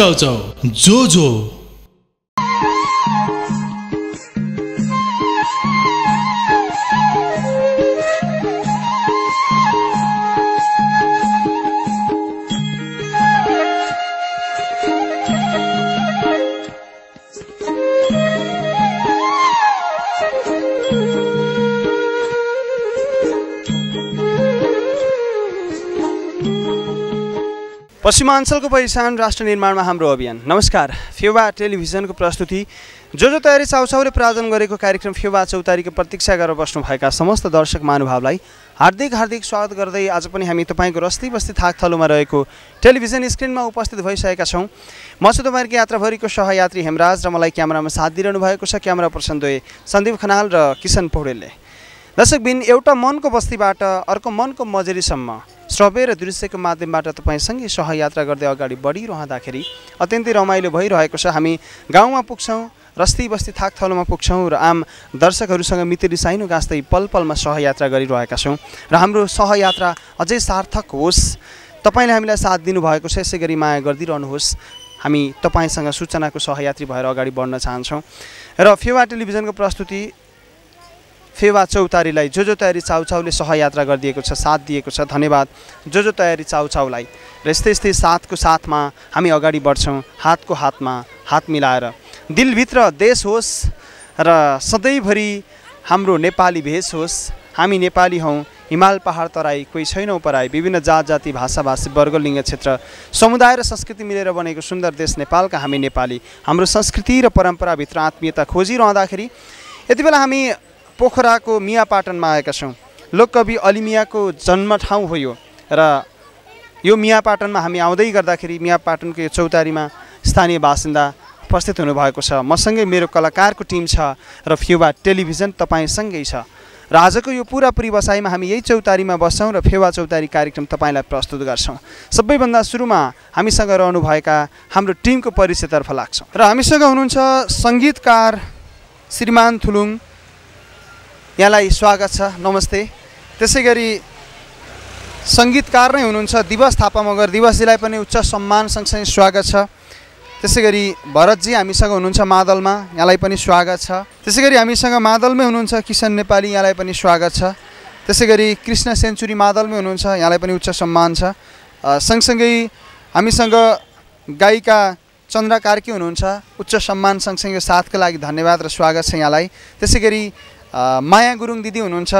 चाउचाउ जो जो पश्चिमाञ्चलको पहिचान राष्ट्र निर्माणमा हाम्रो अभियान। नमस्कार फेवा टेलिभिजनको प्रस्तुति। जो जो तयारी चाउचाउले प्रायोजन गरेको कार्यक्रम फेवा चौतारीको प्रतीक्षा गरेर बस्नुभएका समस्त दर्शक महानुभावलाई हार्दिक हार्दिक स्वागत गर्दै आज पनि हामी तपाईँको रस्ती बस्ती थाकथलोमा रहेको टेलिभिजन स्क्रिनमा उपस्थित भइसकेका छौँ। म छु तपाईँहरूको यात्राभरिको सहयात्री हेमराज र मलाई क्यामेरामा साथ दिइरहनु भएको छ। क्यामेरा पर्सन सन्दीप खनाल र किसन पौडेलले। दर्शकबिन एउटा मनको बस्तीबाट अर्को मनको मजेरीसम्म श्रव्य र दृश्यको माध्यमबाट तपाईँसँगै सहयात्रा गर्दै अगाडि बढिरहँदाखेरि अत्यन्तै रमाइलो भइरहेको छ। हामी गाउँमा पुग्छौँ रस्ती बस्ती थाकथलोमा पुग्छौँ र आम दर्शकहरूसँग मितेरी साइनो गाँच्दै पल पलमा सहयात्रा गरिरहेका छौँ। र हाम्रो सहयात्रा अझै सार्थक होस्। तपाईँले हामीलाई साथ दिनुभएको छ यसै गरी माया गरिदिरहनुहोस्। हामी तपाईँसँग सूचनाको सहयात्री भएर अगाडि बढ्न चाहन्छौँ। र फेवा टेलिभिजनको प्रस्तुति फेवा चौतारीलाई जो जो तयारी चाउचाउले सहयात्रा गरिदिएको छ साथ दिएको छ धन्यवाद। जो जो तयारी चाउचाउलाई र यस्तै यस्तै साथको साथमा हामी अगाडि बढ्छौँ हातको हातमा हात मिलाएर। दिलभित्र देश होस् र सधैँभरि हाम्रो नेपाली भेष होस् हामी नेपाली हौँ हिमाल पहाड तराई कोही छैनौँ पराई विभिन्न जात जाति भाषा भाषी वर्ग लिङ्ग क्षेत्र समुदाय र संस्कृति मिलेर बनेको सुन्दर देश नेपालका हामी नेपाली। हाम्रो संस्कृति र परम्पराभित्र आत्मीयता खोजिरहँदाखेरि यति बेला हामी पोखराको मियापाटनमा आएका छौँ। लोककवि अलिमियाको जन्म ठाउँ हो यो र यो मियापाटनमा हामी आउँदै गर्दाखेरि मियापाटनको यो चौतारीमा स्थानीय बासिन्दा उपस्थित हुनुभएको छ। मसँगै मेरो कलाकारको टिम छ र फेवा टेलिभिजन तपाईँसँगै छ। र आजको यो पुरापुरी बसाइमा हामी यही चौतारीमा बस्छौँ र फेवा चौतारी कार्यक्रम तपाईँलाई प्रस्तुत गर्छौँ। सबैभन्दा सुरुमा हामीसँग रहनुभएका हाम्रो टिमको परिचयतर्फ लाग्छौँ। र हामीसँग हुनुहुन्छ सङ्गीतकार श्रीमान थुलुङ यहाँलाई स्वागत छ नमस्ते। त्यसै गरी सङ्गीतकार नै हुनुहुन्छ दिवस थापा मगर दिवसजीलाई पनि उच्च सम्मान सँगसँगै स्वागत छ। त्यसै गरी भरतजी हामीसँग हुनुहुन्छ मादलमा यहाँलाई पनि स्वागत छ। त्यसै गरी हामीसँग मादलमै हुनुहुन्छ किसन नेपाली यहाँलाई पनि स्वागत छ। त्यसै गरी कृष्ण सेन्चुरी मादलमै हुनुहुन्छ यहाँलाई पनि उच्च सम्मान छ। सँगसँगै हामीसँग गायिका चन्द्र कार्की हुनुहुन्छ उच्च सम्मान सँगसँगै साथको लागि धन्यवाद र स्वागत छ यहाँलाई। त्यसै गरी माया गुरुङ दिदी हुनुहुन्छ।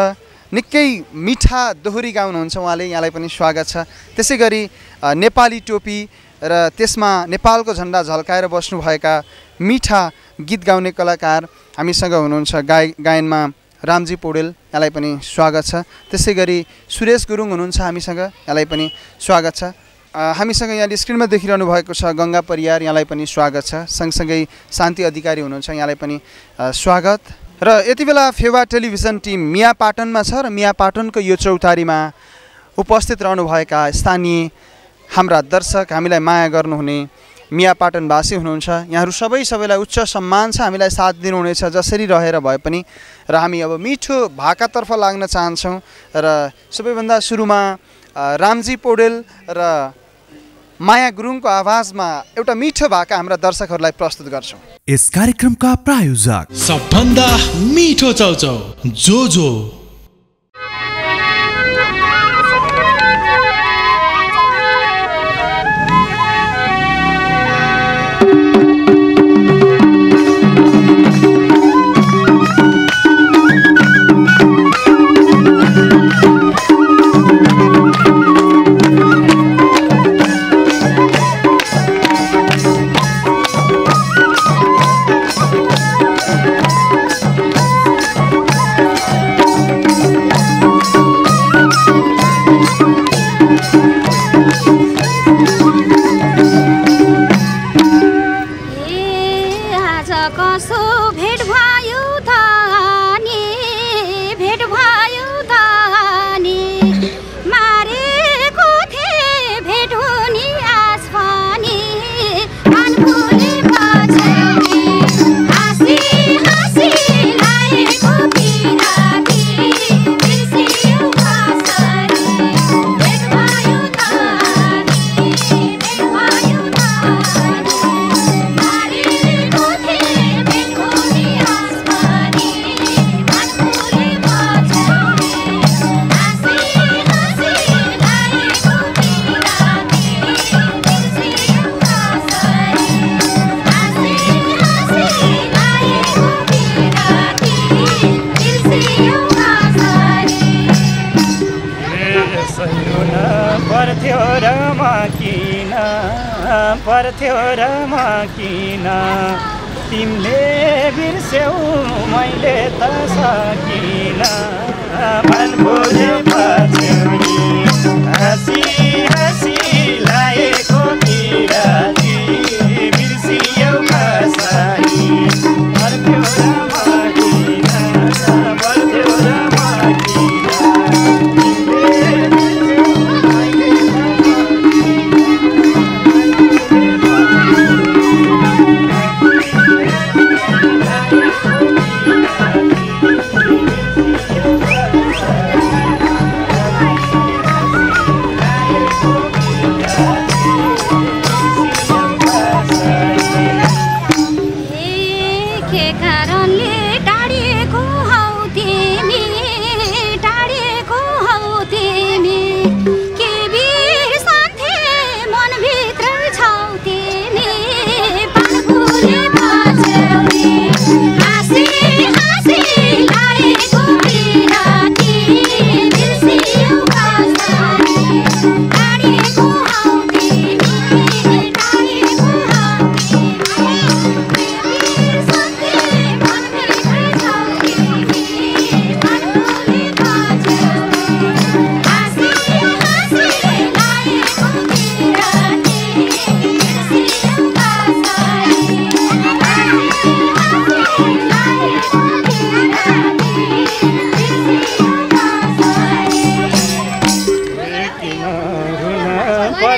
निकै मिठा दोहोरी गाउनुहुन्छ उहाँले यहाँलाई पनि स्वागत छ। त्यसै गरी नेपाली टोपी र त्यसमा नेपालको झन्डा झल्काएर बस्नुभएका मिठा गीत गाउने कलाकार हामीसँग हुनुहुन्छ गाय गायनमा रामजी पौडेल यहाँलाई पनि स्वागत छ। त्यसै गरी सुरेश गुरुङ हुनुहुन्छ हामीसँग यहाँलाई पनि स्वागत छ। हामीसँग यहाँले स्क्रिनमा देखिरहनु भएको छ गङ्गा परियार यहाँलाई पनि स्वागत छ। सँगसँगै शान्ति अधिकारी हुनुहुन्छ यहाँलाई पनि स्वागत। र यति बेला फेवा टेलिभिजन टिम मिया पाटनमा छ र मिया पाटनको यो चौतारीमा उपस्थित रहनुभएका स्थानीय हाम्रा दर्शक हामीलाई माया गर्नुहुने मिया पाटनवासी हुनुहुन्छ। यहाँहरू सबै सबैलाई उच्च सम्मान छ हामीलाई साथ दिनुहुनेछ जसरी रहेर भए पनि। र हामी अब मिठो भाकातर्फ लाग्न चाहन्छौँ। र सबैभन्दा सुरुमा रामजी पौडेल र माया गुरुङको आवाजमा एउटा मिठो भाका हाम्रा दर्शकहरूलाई प्रस्तुत गर्छौँ। यस कार्यक्रमका प्रायोजक सबभन्दा मिठो चाउचाउ जो जो पर्थ्यो र म किन तिमीले बिर्स्यौ मैले त सकिन मन बुझ्यो हाँसी हाँसी लागेको किरा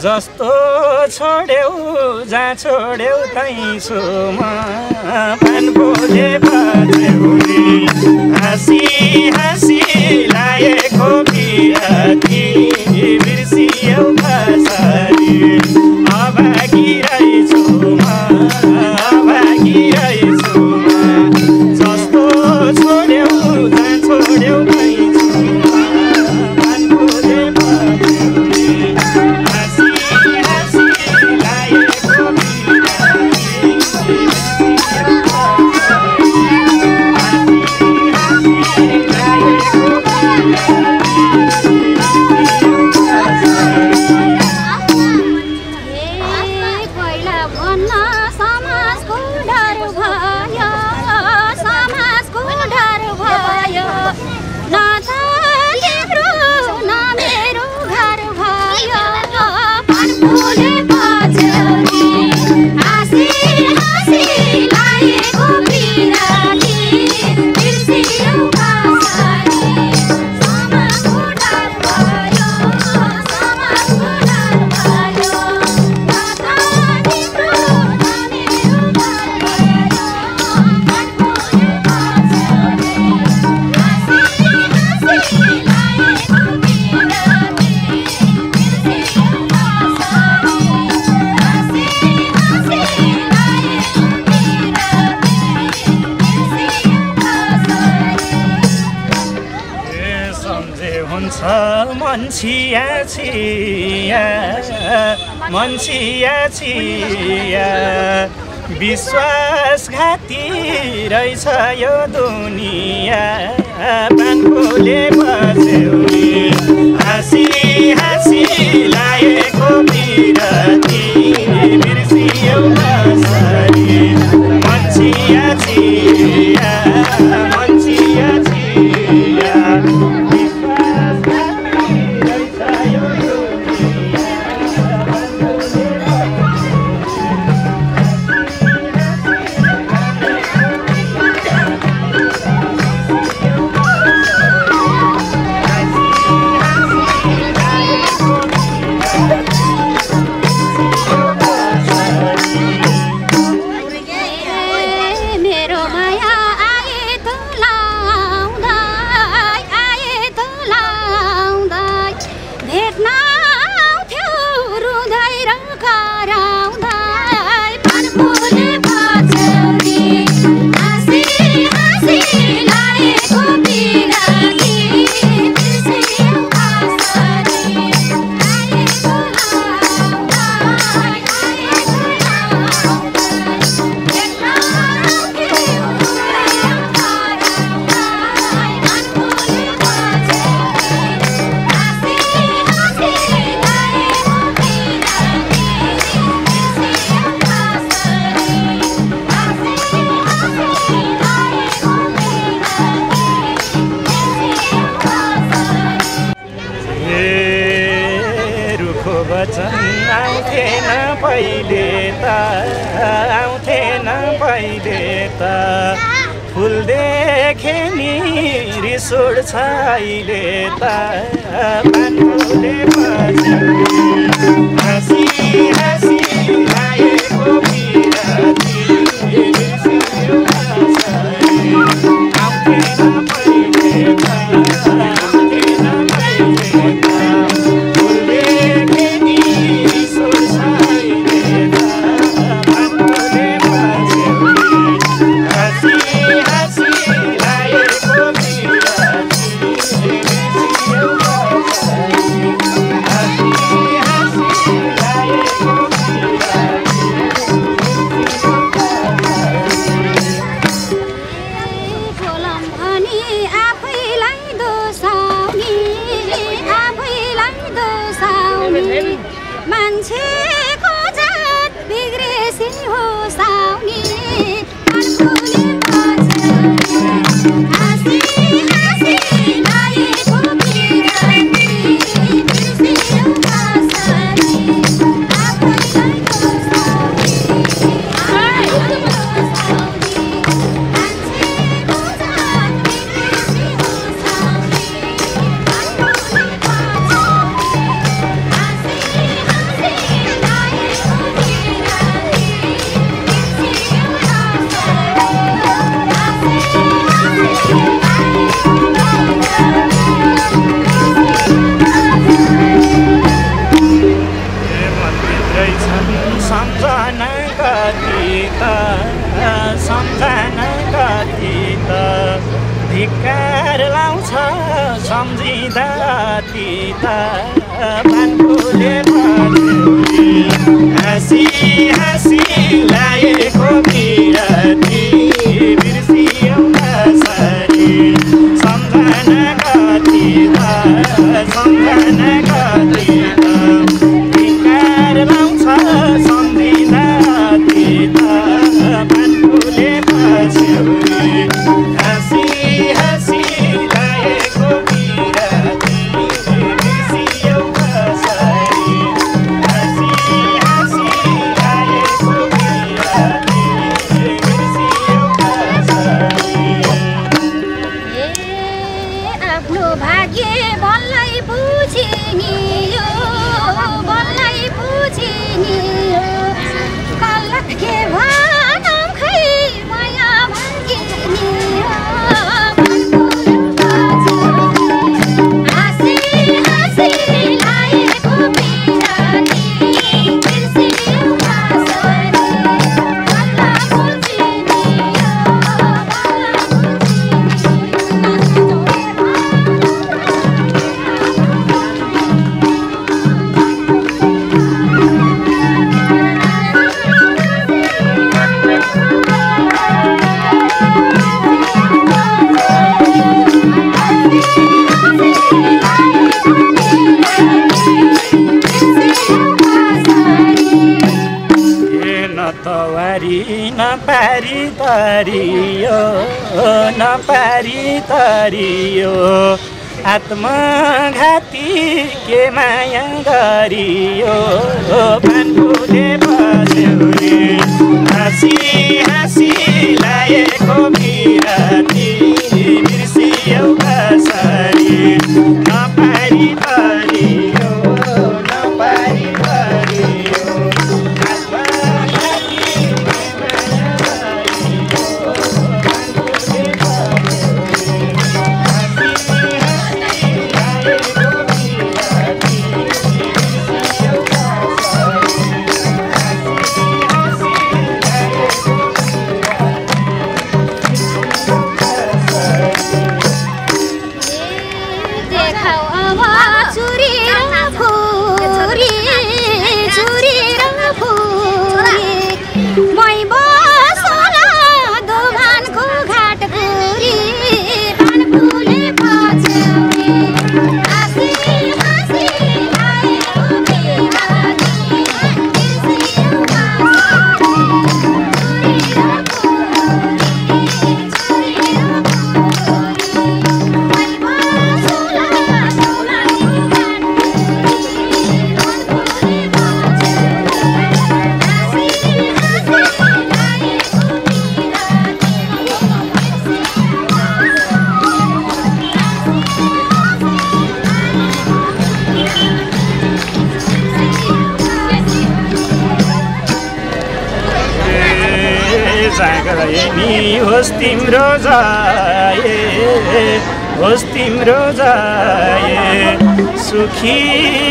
जस्तो छोड्यौ जहाँ छोड्यौ तै छु म आत्मघाती के माया गरियो। तिम्रो जाए सुखी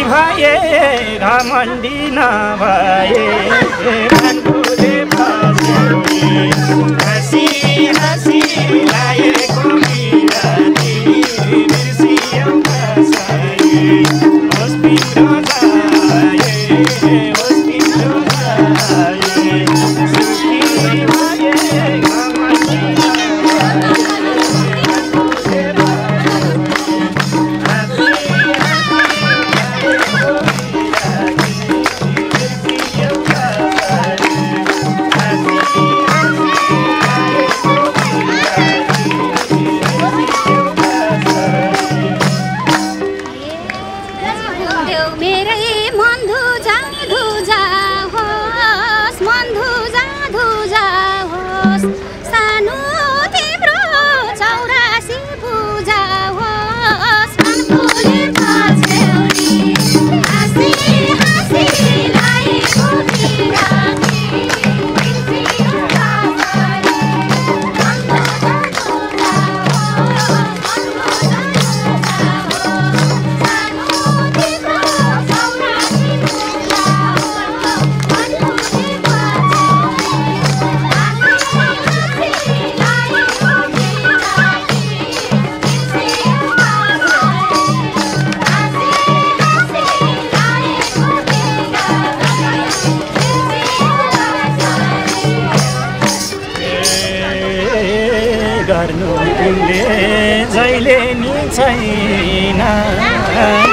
भए घमण्डी नभए छैन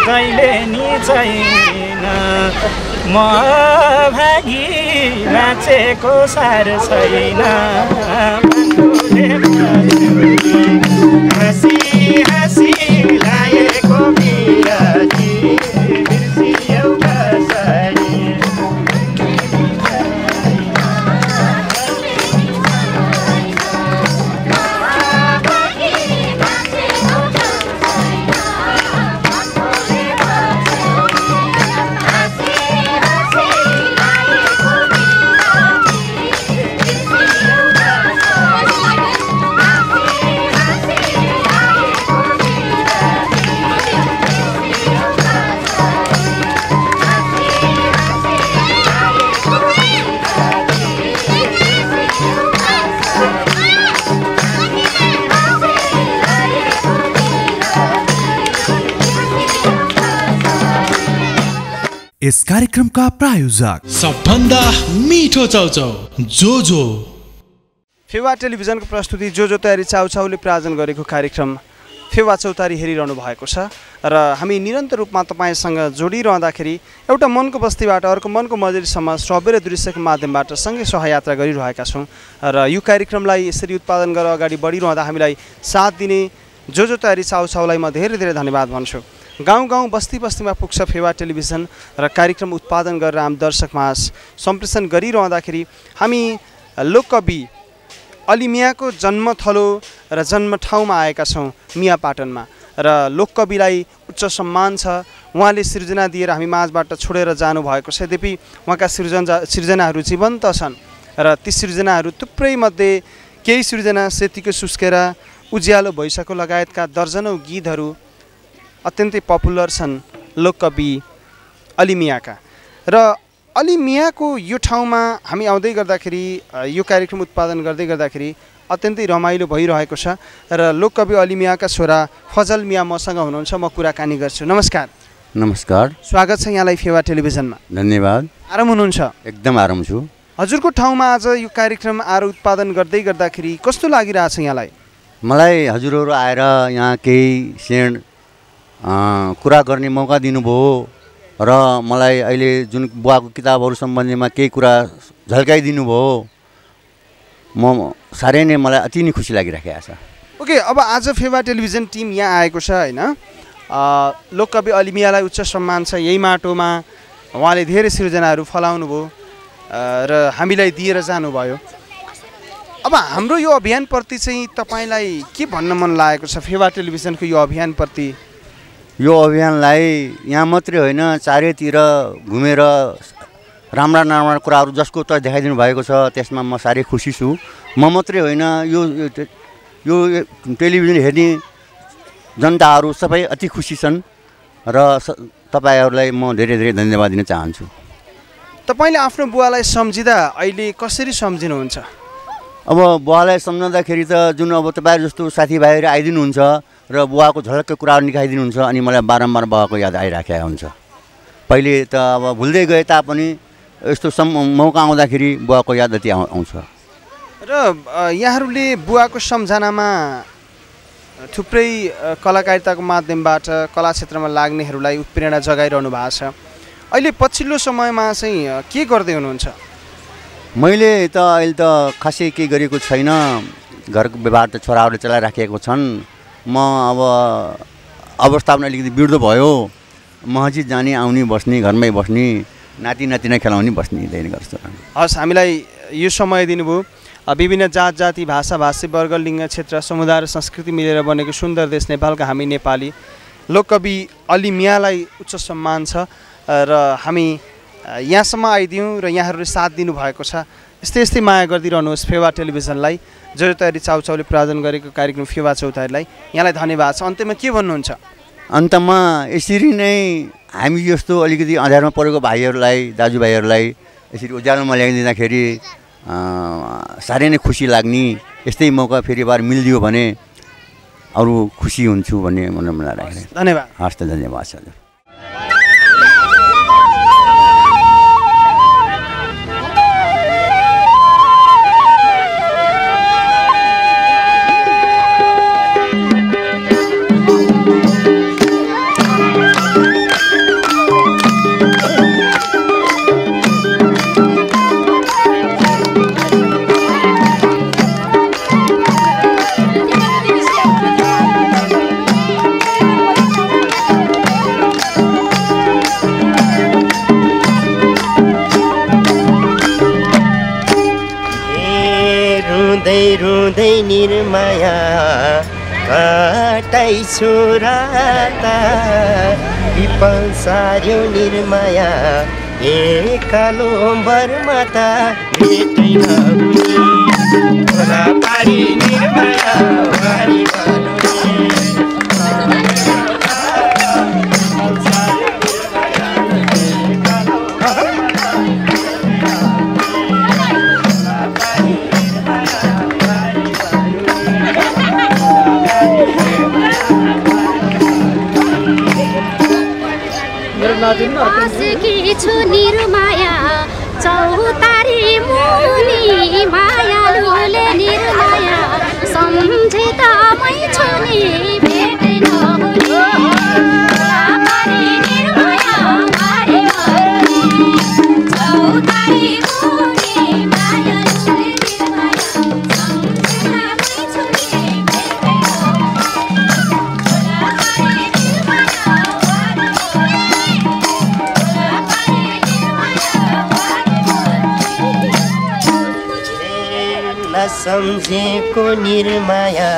कहिले नि छैन म भागी बाँचेको सार छैन। हाँसी हाँसी लागेको बिराजी। कार्यक्रमका प्रायोजक। सबभन्दा मिठो चाउचाउ जो जो फेवा टेलिभिजनको प्रस्तुति जो जो तयारी चाउचाउले प्रायोजन गरेको कार्यक्रम फेवा चौतारी हेरिरहनु भएको छ र हामी निरन्तर रूपमा तपाईँसँग जोडिरहँदाखेरि एउटा मनको बस्तीबाट अर्को मनको मजेरीसम्म श्रव्य र दृश्यको माध्यमबाट सँगै सहयात्रा गरिरहेका छौँ र यो कार्यक्रमलाई यसरी उत्पादन गरेर अगाडि बढिरहँदा हामीलाई साथ दिने जो जो तयारी चाउचाउलाई म धेरै धेरै धन्यवाद भन्छु। गाउँ गाउँ बस्ती बस्तीमा पुग्छ फेवा टेलिभिजन र कार्यक्रम उत्पादन गरेर आम दर्शकमा सम्प्रेषण गरिरहँदाखेरि हामी लोककवि अलि मियाको जन्मथलो र जन्म ठाउँमा आएका छौँ मिया पाटनमा र लोककविलाई उच्च सम्मान छ। उहाँले सृजना दिएर हामी माझबाट छोडेर जानुभएको छ। यद्यपि उहाँका सृजना सृजनाहरू जीवन्त छन् र ती सृजनाहरू थुप्रै मध्ये केही सृजना सेतीको सुस्केर उज्यालो भइसक्यो। लगायतका दर्जनौँ गीतहरू अत्यन्तै पपुलर छन् लोककवि अलिमियाका। र अलिमियाको यो ठाउँमा हामी आउँदै गर्दाखेरि यो कार्यक्रम उत्पादन गर्दै गर्दाखेरि अत्यन्तै रमाइलो भइरहेको छ। र लोककवि अलिमियाका छोरा फजल मिया मसँग हुनुहुन्छ म कुराकानी गर्छु। नमस्कार। नमस्कार। स्वागत छ यहाँलाई फेवा टेलिभिजनमा। धन्यवाद। आराम हुनुहुन्छ? एकदम आराम छु। हजुरको ठाउँमा आज यो कार्यक्रम आएर उत्पादन गर्दै गर्दाखेरि कस्तो लागिरहेछ यहाँलाई? मलाई हजुरहरू आएर यहाँ केही सेण कुरा गर्ने मौका दिनुभयो। र मलाई अहिले जुन बुवाको किताबहरू सम्बन्धीमा केही कुरा झल्काइदिनु भयो म साह्रै नै मलाई अति नै खुसी लागिराखेको छ। ओके अब आज फेवा टेलिभिजन टिम यहाँ आएको छ होइन? लोककवि अलिमियालाई उच्च सम्मान छ यही माटोमा उहाँले धेरै सृजनाहरू फलाउनु भयो र हामीलाई दिएर जानुभयो। अब हाम्रो यो अभियानप्रति चाहिँ तपाईँलाई के भन्न मन लागेको छ? फेवा टेलिभिजनको यो अभियानप्रति यो अभियानलाई यहाँ मात्रै होइन चारैतिर घुमेर राम्रा राम्रा कुराहरू जसको त देखाइदिनु भएको छ त्यसमा म साह्रै खुसी छु। म मात्रै होइन यो यो टेलिभिजन हेर्ने जनताहरू सबै अति खुसी छन् र तपाईँहरूलाई म धेरै धेरै धन्यवाद दिन चाहन्छु। तपाईँले आफ्नो बुवालाई सम्झिँदा अहिले कसरी सम्झिनुहुन्छ? अब बुवालाई सम्झाउँदाखेरि त जुन अब तपाईँहरू जस्तो साथीभाइहरू आइदिनुहुन्छ र बुवाको झलक्क कुराहरू निकालिदिनुहुन्छ अनि मलाई बारम्बार बुवाको याद आइराखेको हुन्छ। पहिले त अब भुल्दै गए तापनि यस्तो सम मौका आउँदाखेरि बुवाको याद अति आउ- आउँछ। र यहाँहरूले बुवाको सम्झनामा थुप्रै कलाकारिताको माध्यमबाट कला क्षेत्रमा लाग्नेहरूलाई उत्प्रेरणा जगाइरहनु भएको छ। अहिले पछिल्लो समयमा चाहिँ के गर्दै हुनुहुन्छ? मैले त अहिले त खासै केही गरेको छैन। घरको व्यवहार त छोराहरूले चलाइराखेको छन्। म अब अवस्था पनि अलिकति बिर्दो भयो। मस्जिद जाने आउने बस्ने घरमै बस्ने नाति नातिना खेलाउने बस्ने त्यही गर्छु। हस् हामीलाई यो समय दिनुभयो। विभिन्न जात जाति भाषा भाषी वर्ग लिङ्ग क्षेत्र समुदाय र संस्कृति मिलेर बनेको सुन्दर देश नेपालका हामी नेपाली। लोककवि अलि मियालाई उच्च सम्मान छ। र हामी यहाँसम्म आइदियौँ र यहाँहरूले साथ दिनुभएको छ। यस्तै यस्तै माया गरिदिरहनुहोस् फेवा टेलिभिजनलाई। जो जो तयारी चाउचाउले प्रायोजन गरेको कार्यक्रम फेवा चौतारीलाई यहाँलाई धन्यवाद छ। अन्त्यमा के भन्नुहुन्छ? अन्तमा यसरी नै हामी जस्तो अलिकति अँध्यारोमा परेको भाइहरूलाई दाजुभाइहरूलाई यसरी उज्यालोमा ल्याइदिँदाखेरि साह्रै नै खुसी लाग्ने यस्तै मौका फेरि बार मिलिदियो भने अरू खुसी हुन्छु भन्ने मनमा राखेर। धन्यवाद। हस् त धन्यवाद हजुर रुँदै निर्माया। काटाइछु राता पिपल सार्यो निर्माया। ए कालो बर्माता भेटैन छु निर्माया चौतारी मुनि नसम्झेको निर्माया।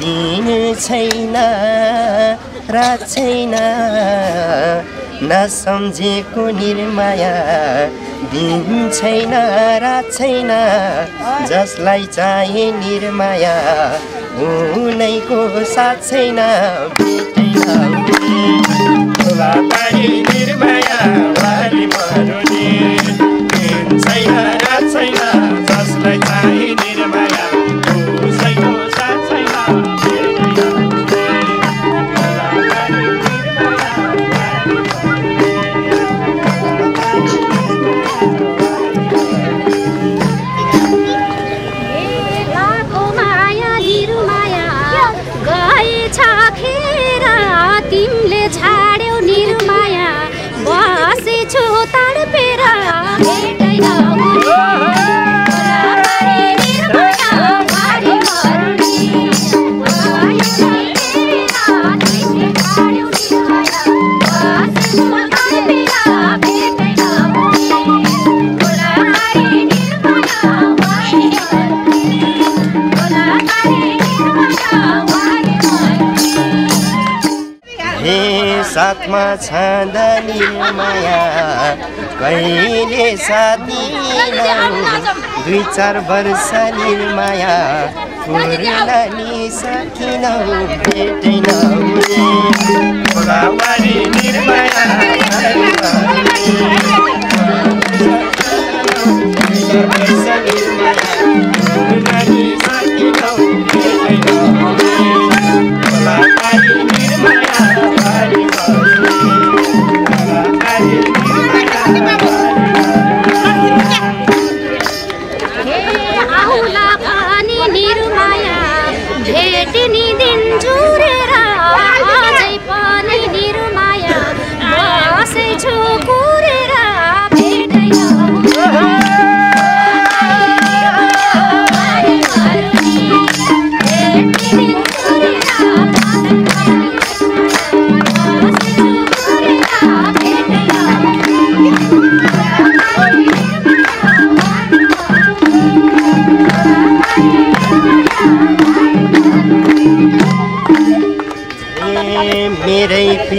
दिन छैन रात छैन नसम्झेको निर्माया। दिन छैन रात छैन जसलाई चाहे निर्माया। उनैको साथ छैन निर्माया साथमा छाँदा निर्माया कहिले साथ दुई चार वर्ष निर्माया निर्माया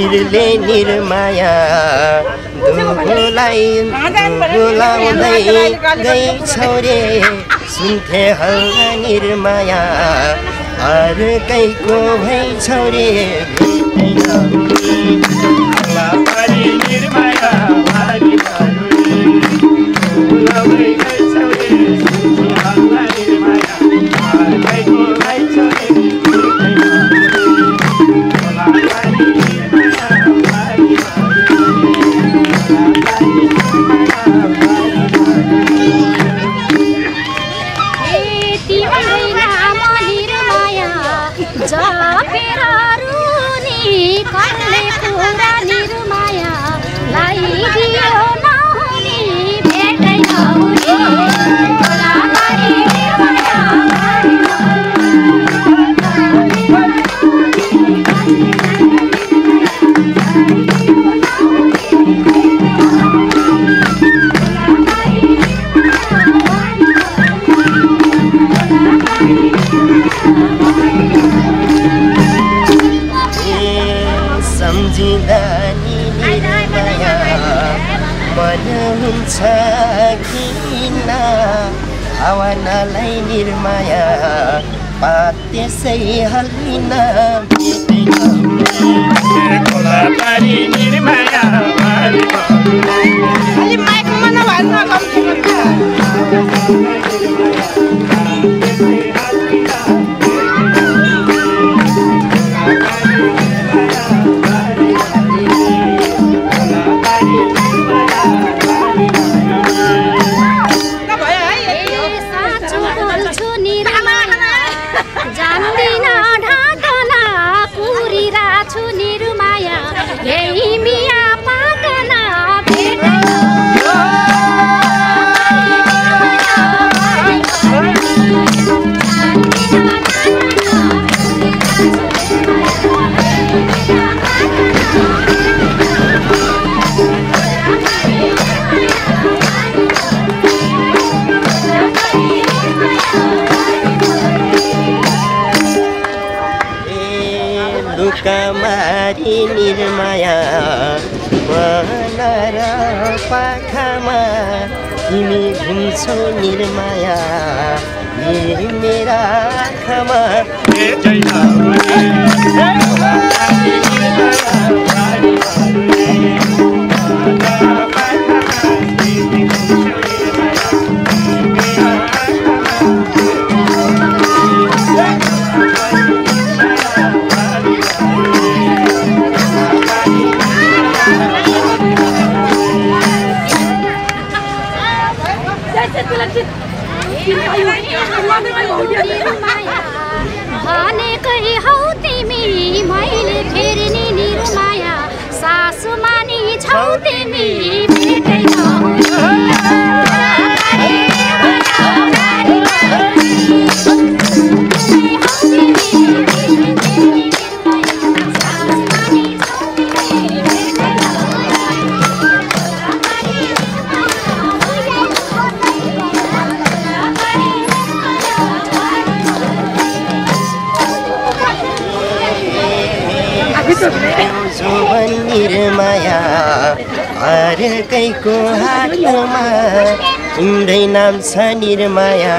पिरले निर्माया दुहुलाई दुहुलाउँदै गइछौ रे सुन्थे हल्ला निर्माया अर्कैको भइछौ रे जपेर रुनी कल्ले कुरा निर्माया लगाइदियो नहुने भेटै नहुने मन हुन्छ किन हावा नलाई निर्माया पात त्यसै हल्लिन घुम्छौ निर्माया ए मेरा आँखामा छ निर्माया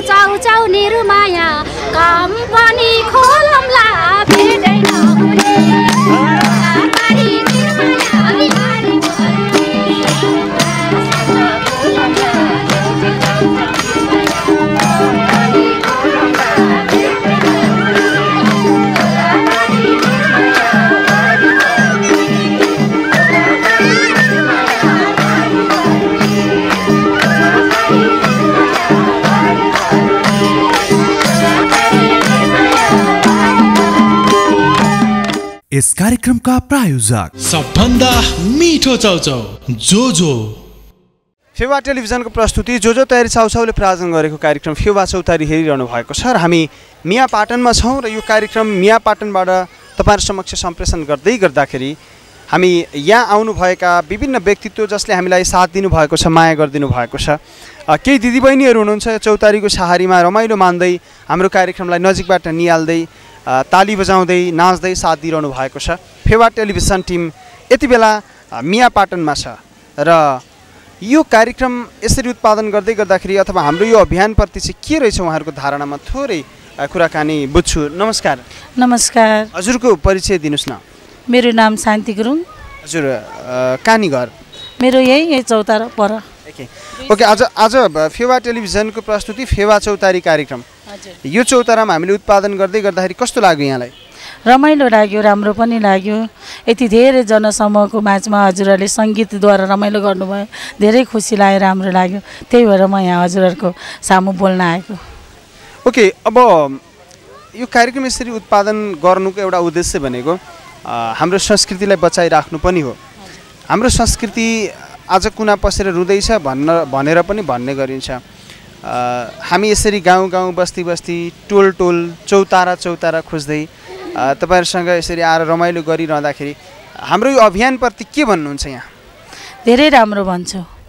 चाउ चाउ निरुमाया कम्पनी खोलौँला यस कार्यक्रमका प्रायोजक। सबभन्दा मिठो चाउचाउ जो जो फेवा टेलिभिजनको प्रस्तुति जो जो तयारी चाउचाउले प्रायोजन गरेको कार्यक्रम फेवा चौतारी हेरिरहनु भएको छ। र हामी मिया पाटनमा छौँ र यो कार्यक्रम मिया पाटनबाट तपाईँहरू समक्ष सम्प्रेषण गर्दै गर्दाखेरि हामी यहाँ आउनुभएका विभिन्न व्यक्तित्व जसले हामीलाई साथ दिनुभएको छ माया गरिदिनु भएको छ। केही दिदीबहिनीहरू हुनुहुन्छ चौतारीको छहारीमा रमाइलो मान्दै हाम्रो कार्यक्रमलाई नजिकबाट निहाल्दै ताली बजाउँदै नाच्दै साथ दिइरहनु भएको छ। फेवा टेलिभिजन टिम यति बेला अ, मिया पाटनमा छ। र यो कार्यक्रम यसरी उत्पादन गर्दै गर्दाखेरि अथवा हाम्रो यो अभियानप्रति चाहिँ के रहेछ उहाँहरूको धारणामा? थोरै कुराकानी बुझ्छु। नमस्कार। नमस्कार। हजुरको परिचय दिनुहोस् न। मेरो नाम शान्ति गुरुङ। हजुर कानी घर मेरो यही यही चौतारा पर। ओके ओके आज आज फेवा टेलिभिजनको प्रस्तुति फेवा चौतारी कार्यक्रम। यो चौतारामा हामीले उत्पादन गर्दै गर्दाखेरि कस्तो लाग्यो यहाँलाई? रमाइलो लाग्यो राम्रो पनि लाग्यो। यति धेरै जनसमूहको माझमा हजुरहरूले सङ्गीतद्वारा रमाइलो गर्नुभयो। धेरै खुसी लाग्यो राम्रो लाग्यो। त्यही भएर म यहाँ हजुरहरूको सामु बोल्न आएको। ओके अब यो कार्यक्रम यसरी उत्पादन गर्नुको एउटा उद्देश्य भनेको हाम्रो संस्कृतिलाई बचाइराख्नु पनि हो। हाम्रो संस्कृति आज कुना पसेर रुँदैछ भन्न भनेर पनि भन्ने गरिन्छ। हामी यसरी गाउँ गाउँ बस्ती बस्ती टोल टोल चौतारा चौतारा खोज्दै तपाईँहरूसँग यसरी आएर रमाइलो गरिरहँदाखेरि हाम्रो यो अभियानप्रति के भन्नुहुन्छ यहाँ? धेरै राम्रो भन्छु।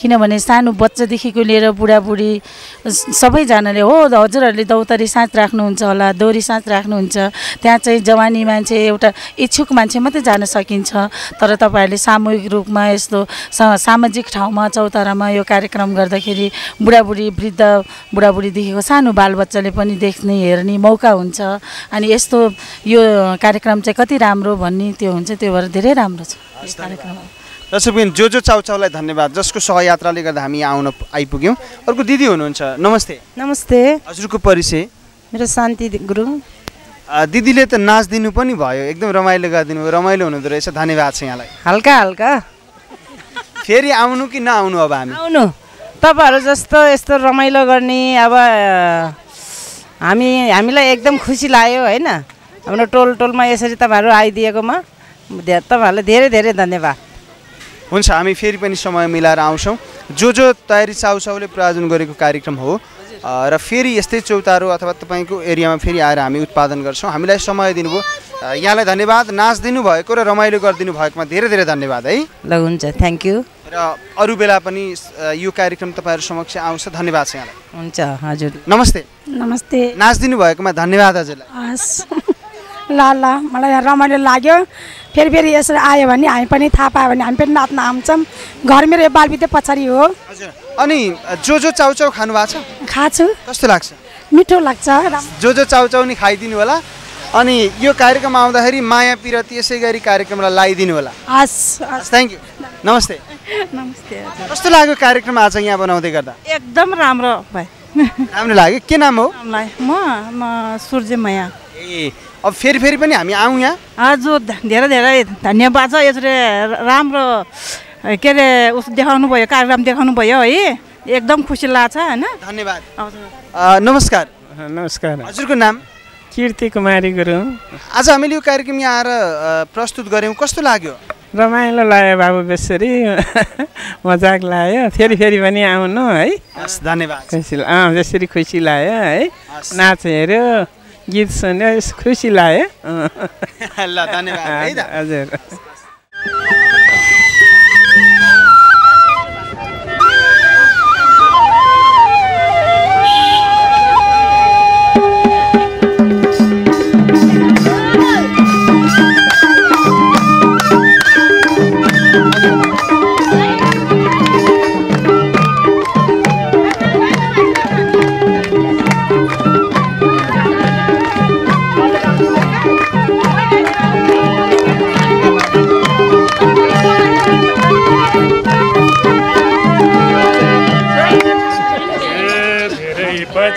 किनभने सानो बच्चादेखिको लिएर बुढाबुढी सबैजनाले हो हजुरहरूले दौतरी साँच राख्नुहुन्छ होला दोहोरी साँच राख्नुहुन्छ त्यहाँ चाहिँ जवानी मान्छे एउटा इच्छुक मान्छे मात्रै जान सकिन्छ। तर तपाईँहरूले सामूहिक रूपमा यस्तो सामाजिक ठाउँमा चौतारामा यो कार्यक्रम गर्दाखेरि बुढाबुढी वृद्ध बुढाबुढीदेखिको सानो बालबच्चाले पनि देख्ने हेर्ने मौका हुन्छ। अनि यस्तो यो कार्यक्रम चाहिँ कति राम्रो भन्ने त्यो हुन्छ त्यो भएर धेरै राम्रो छ। यो कार्यक्रम दर्शकबिन जो जो चाउचाउलाई धन्यवाद जसको सहयात्राले गर्दा हामी यहाँ आउन आइपुग्यौँ। अर्को दिदी हुनुहुन्छ नमस्ते। नमस्ते। हजुरको परिचय? मेरो शान्ति गुरुङ। दिदीले त नाचिदिनु पनि भयो एकदम रमाइलो गरिदिनु भयो रमाइलो हुनुहुँदो रहेछ धन्यवाद छ यहाँलाई। हल्का हल्का। फेरि आउनु कि नआउनु अब हामी? आउनु। तपाईँहरू जस्तो यस्तो रमाइलो गर्ने अब हामी हामीलाई एकदम खुसी लाग्यो होइन? हाम्रो टोल टोलमा यसरी तपाईँहरू आइदिएकोमा तपाईँहरूलाई धेरै धेरै धन्यवाद। हुन्छ हामी फेरि पनि समय मिलाएर आउँछौँ। जो जो तयारी चाउचाउले प्रायोजन गरेको कार्यक्रम हो र फेरि यस्तै चौतारो अथवा तपाईँको एरियामा फेरि आएर हामी उत्पादन गर्छौँ। हामीलाई समय दिनुभयो। यहाँलाई धन्यवाद। नाच दिनुभएको र रमाइलो गरिदिनु भएकोमा धेरै धेरै धन्यवाद है। ल हुन्छ। थ्याङ्क यू र अरू बेला पनि यो कार्यक्रम तपाईँहरू समक्ष आउँछ। धन्यवाद छ यहाँलाई। हुन्छ हजुर। नमस्ते। नमस्ते। नाचिदिनु भएकोमा धन्यवाद हजुरलाई। हस्। ल ल मलाई रमाइलो लाग्यो। फेरि फेरि यसरी आयो भने हामी पनि थाहा पायो भने हामी पनि नाच्न आउँछौँ। घर मेरो यो बालबिते पछाडि हो। हजुर। अनि जो जो चाउचाउ खानु भएको छ? खाछु। कस्तो लाग्छ? मिठो लाग्छ। जो जो चाउचाउ नि खाइदिनु होला। अनि यो कार्यक्रम आउँदाखेरि माया पिरती यसै गरी कार्यक्रमलाई लगाइदिनु होला। हस् हस्। थ्याङ्क यू नमस्ते। नमस्ते कस्तो लाग्यो कार्यक्रम आज यहाँ बनाउँदै गर्दा? एकदम राम्रो भाइ राम्रो लाग्यो। के नाम हो? म म सूर्यमाया। ए अब फेरि फेरि पनि हामी आउँ यहाँ? हजुर धेरै धेरै धन्यवाद छ यसरी राम्रो के अरे उस देखाउनु भयो कार्यक्रम देखाउनु भयो है। एकदम खुसी लाग्छ होइन? धन्यवाद। नमस्कार। नमस्कार। हजुरको नाम? कीर्ति कुमारी गुरुङ आज हामीले यो कार्यक्रम यहाँ आएर प्रस्तुत गऱ्यौँ। कस्तो लाग्यो? रमाइलो लाग्यो बाबु बेसरी मजाक लाग्यो। फेरि फेरि पनि आउनु है। हस् धन्यवाद। खुसी अँ त्यसरी खुसी लाग्यो है। नाच हेऱ्यो गीत सुन्यो खुसी लाग्यो। ल धन्यवाद हजुर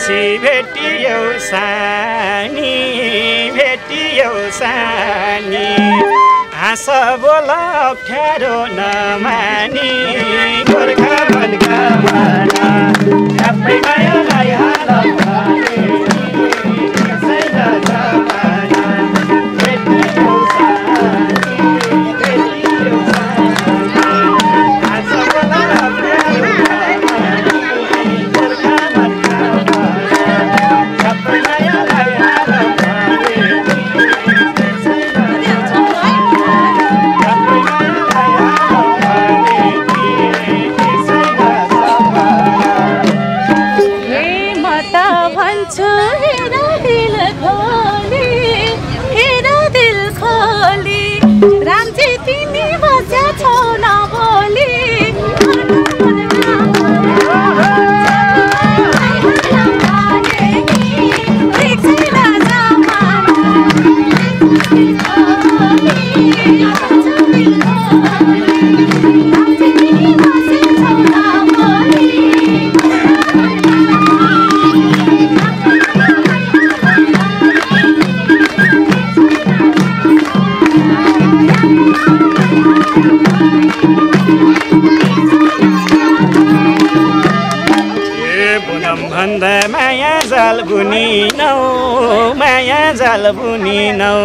पछि भेटियौ सानी भेटियौ सानी। हाँस बोल अप्ठ्यारो नमानी गोर्खा मनका माना। सबै मायालाई हाल माया जाल बुनिनौ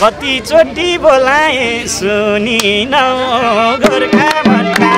कतिचोटि बोलाए सुनिनौ गोर्खा भन्दा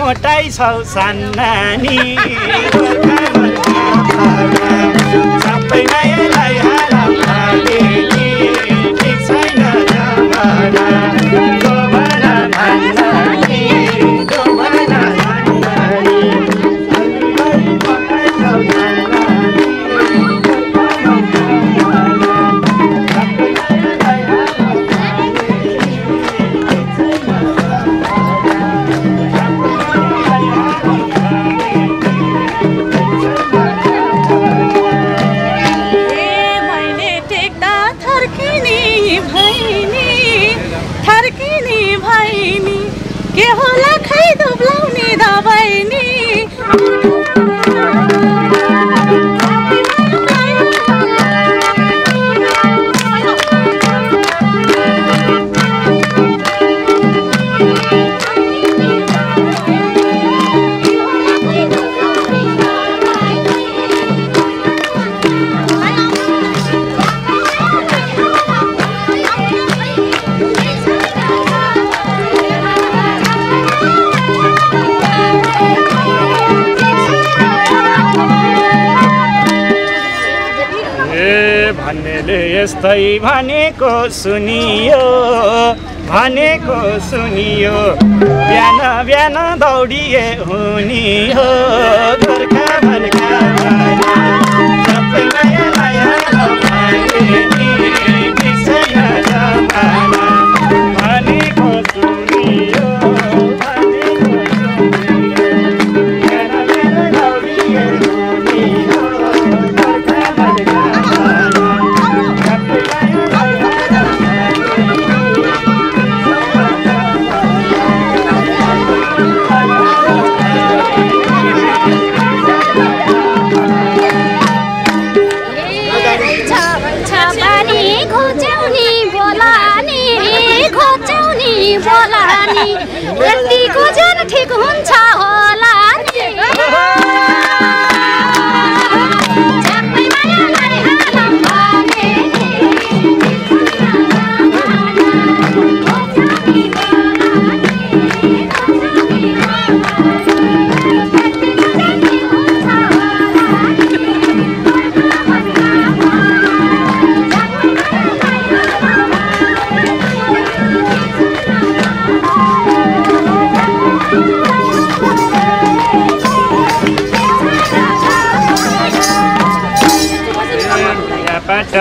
मोटाई छौ सानी यस्तै भनेको सुनियो भनेको सुनियो। बिहान बिहान दौडिए हुने हो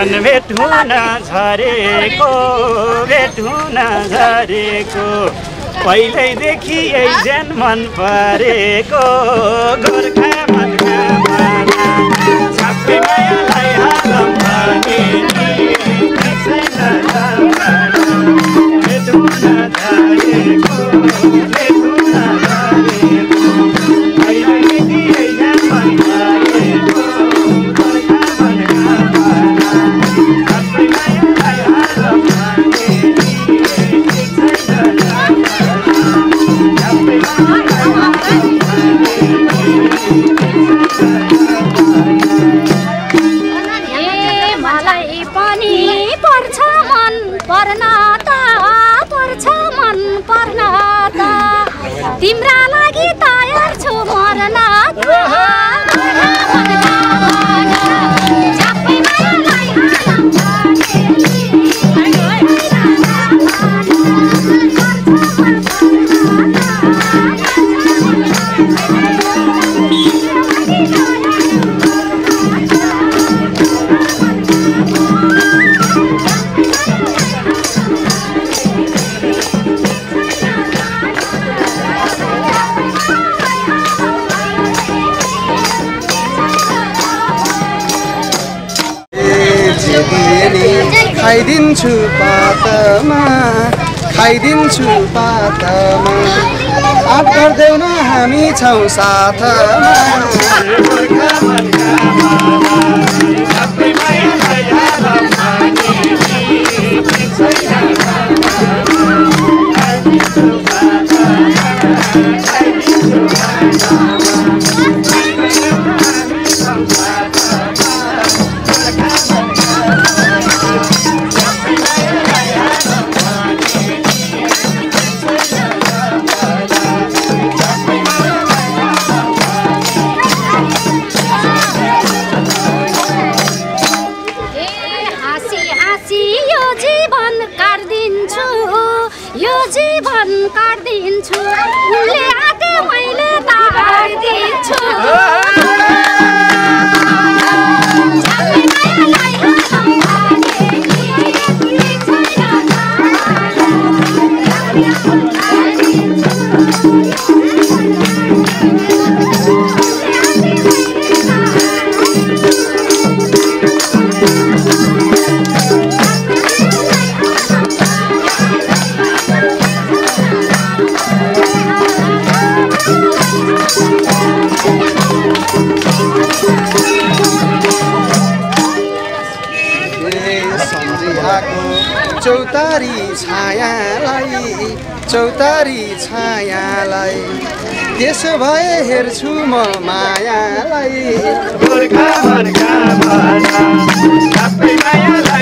जन भेट झरेको भेट झरेको पहिल्यैदेखि यही मन परेको गोर्खा मनका মাথা यो जीवन काटिदिन्छु उनले आके मैले तारिदिन्छु चौतारी छायालाई चौतारी छायालाई त्यसो भए हेर्छु म मायालाई। मायालाई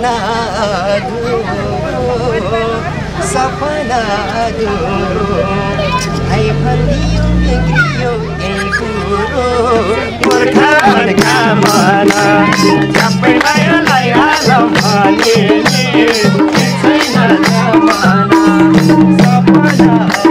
सपना दो सपना दो है भन्दियो बिग्रियो एकुरो गोर्खा गोर्खा माला सबैलाई लया लम्फाले छैन जमाना सपना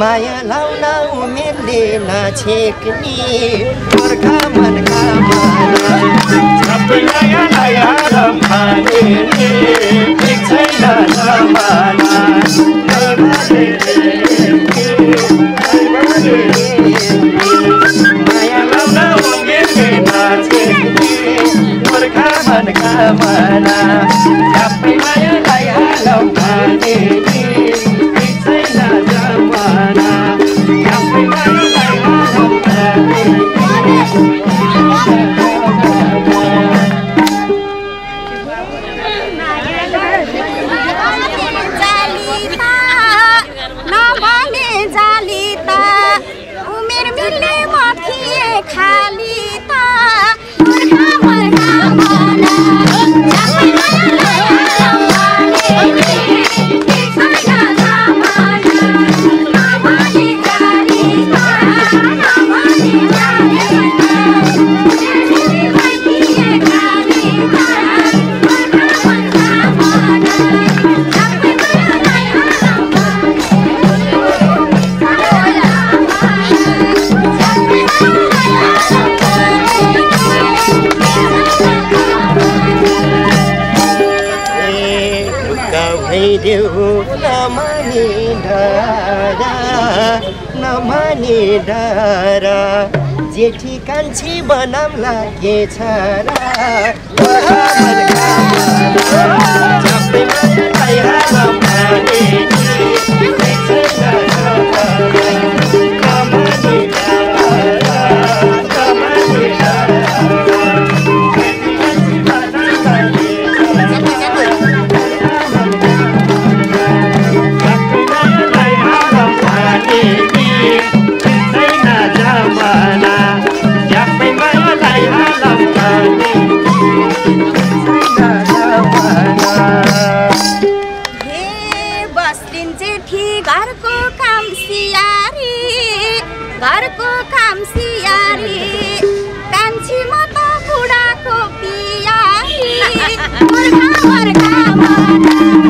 माया लाउन उमेरले नछेक्ने गोर्खा मनका माया मान्छे बनाम र। Thank you.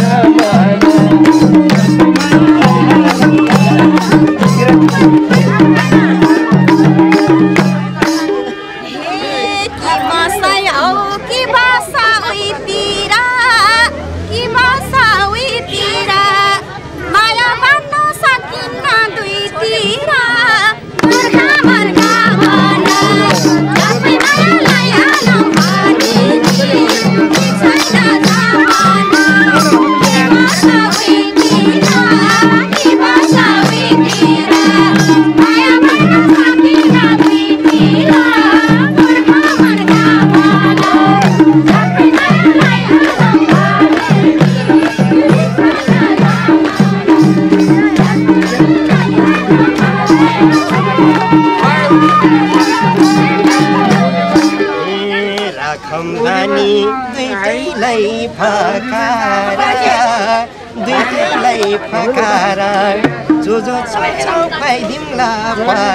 कि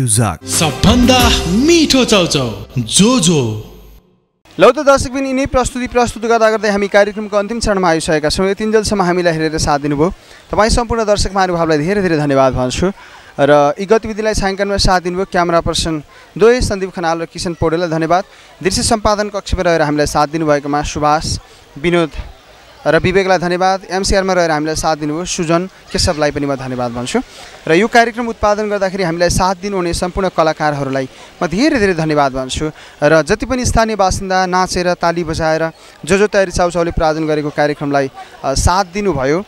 प्रायोजक सबभन्दा मिठो चाउचाउ जो जो लौ त दर्शकबिन यिनै प्रस्तुति प्रस्तुत गर्दा गर्दै हामी कार्यक्रमको अन्तिम चरणमा आइसकेका छौँ। यो तिनजेलसम्म हामीलाई हेरेर साथ दिनुभयो। तपाईँ सम्पूर्ण दर्शक महानुभावलाई धेरै धेरै धन्यवाद भन्छु। र यी गतिविधिलाई छायाङ्कनमा साथ दिनुभयो क्यामेरा पर्सन दोय सन्दीप खनाल र किसन पौडेललाई धन्यवाद। दृश्य सम्पादन कक्षमा रहेर हामीलाई साथ दिनुभएकोमा सुभाष विनोद र विवेकलाई धन्यवाद। एमसिआरमा रहेर हामीलाई साथ दिनुभयो। सुजन केशवलाई पनि म धन्यवाद भन्छु। र यो कार्यक्रम उत्पादन गर्दाखेरि हामीलाई साथ दिनुहुने सम्पूर्ण कलाकारहरूलाई म धेरै धेरै धन्यवाद भन्छु। र जति पनि स्थानीय बासिन्दा नाचेर ताली बजाएर जो जो तयारी चाउचाउले प्रायोजन गरेको कार्यक्रमलाई साथ दिनुभयो।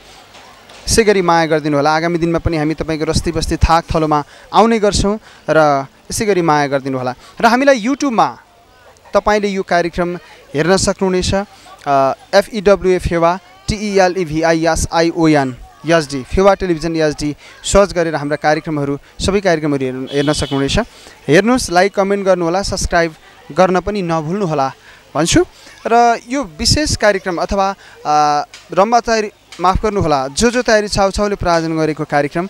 यसै गरी माया गरिदिनु होला। आगामी दिनमा पनि हामी तपाईँको रस्ती बस्ती थाक थलोमा आउने गर्छौँ र यसै गरी माया गरिदिनु होला। र हामीलाई युट्युबमा तपाईँले यो कार्यक्रम हेर्न सक्नुहुनेछ। FEWA Fewa टिइएलइभिआइएसआइओएन SD Phewa television SD search गरेर हाम्रा कार्यक्रमहरू सबै कार्यक्रमहरू हेर्नु हेर्न सक्नुहुनेछ। हेर्नुहोस् लाइक कमेन्ट गर्नुहोला सब्सक्राइब गर्न पनि नभुल्नुहोला भन्छु। र यो विशेष कार्यक्रम अथवा अ, रम्बा तयारी माफ गर्नुहोला जो जो तयारी छाउछाउले प्रायोजन गरेको कार्यक्रम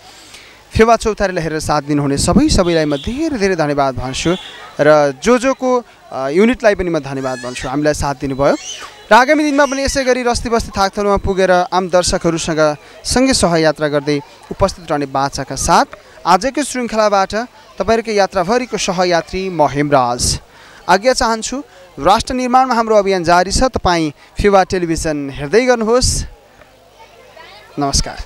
फेवा चौतारीलाई हेरेर साथ दिनुहुने सबै सबैलाई म धेरै धेरै धन्यवाद भन्छु। र जो जोको युनिटलाई पनि म धन्यवाद भन्छु। हामीलाई साथ दिनुभयो। र आगामी दिनमा पनि यसै गरी रस्ती बस्ती थाकथलोमा पुगेर आम दर्शकहरूसँग सँगै सहयात्रा गर्दै उपस्थित रहने बाचाका साथ आजको श्रृङ्खलाबाट तपाईँहरूको यात्राभरिको सहयात्री म हेमराज। आज्ञा चाहन्छु राष्ट्र निर्माणमा हाम्रो अभियान जारी छ तपाईँ फेवा टेलिभिजन हेर्दै गर्नुहोस्। नमस्कार।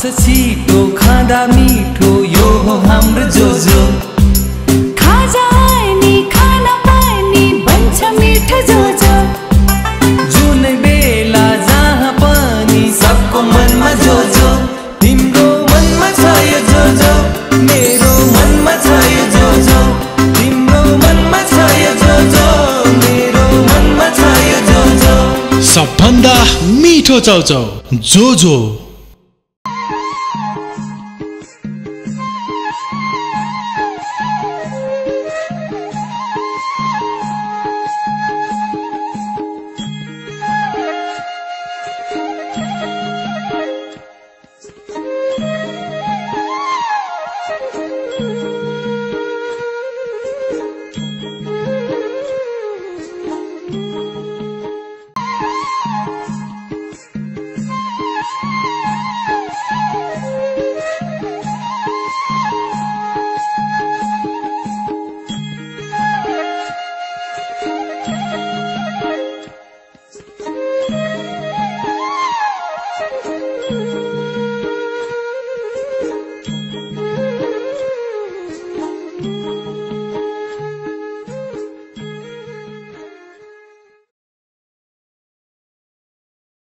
छ छिटो खाँदा मिठो यो हो हाम्रो जोजो। खाजा नि खाना पनि बन्छ मिठो जो जो मनमा जोजो। तिम्रो मनमा छ यो जोजो। मेरो मनमा छ यो जोजो। तिम्रो मनमा छ यो जोजो। मेरो मनमा छ यो जोजो। सबभन्दा मिठो चाउचाउ जो जो